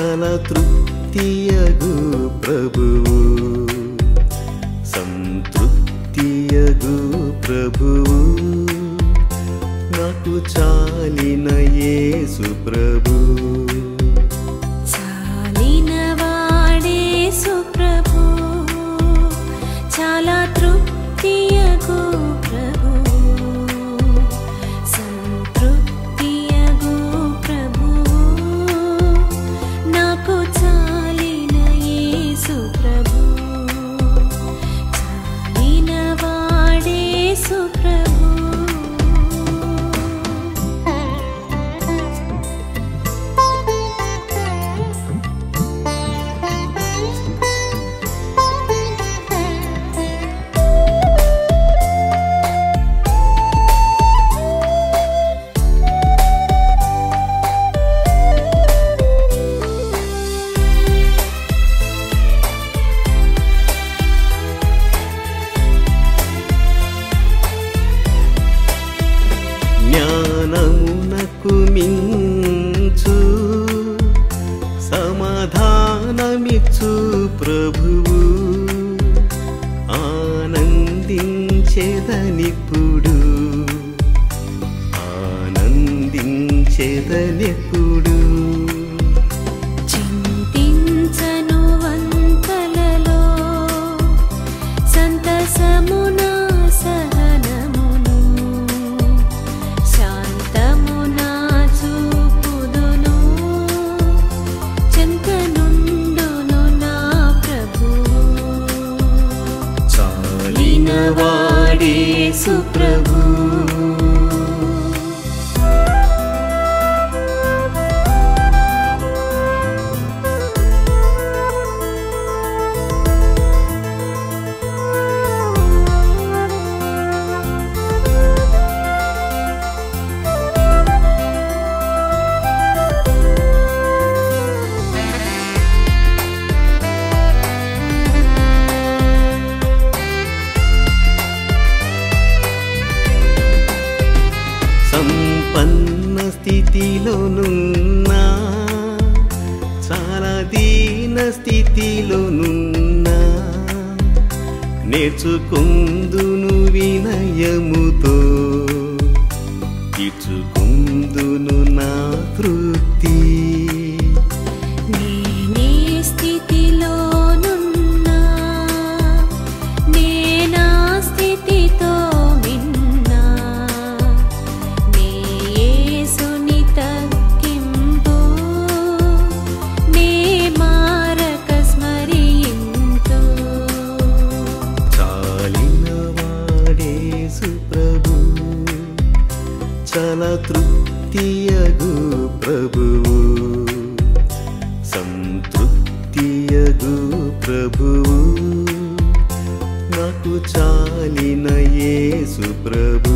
సకల తృప్తియగు ప్రభువు. సంతృప్తియగు ప్రభువు. నాకు చాలిన యేసు ప్రభువు. జ్ఞానమునకు మించు సమాధానమిచ్చు ప్రభువు. ఆనందించేదనిప్పుడు ఆనందించేదనిప్పుడు. वारे सुप्रभु పన్న స్థితిలోనున్నా చాలా దీన స్థితిలోనున్నా నేర్చుకుందును వినయముతో. చాలా తృప్తియగు ప్రభువు సంతృప్తియగు ప్రభువు నాకు చాలిన యేసు ప్రభు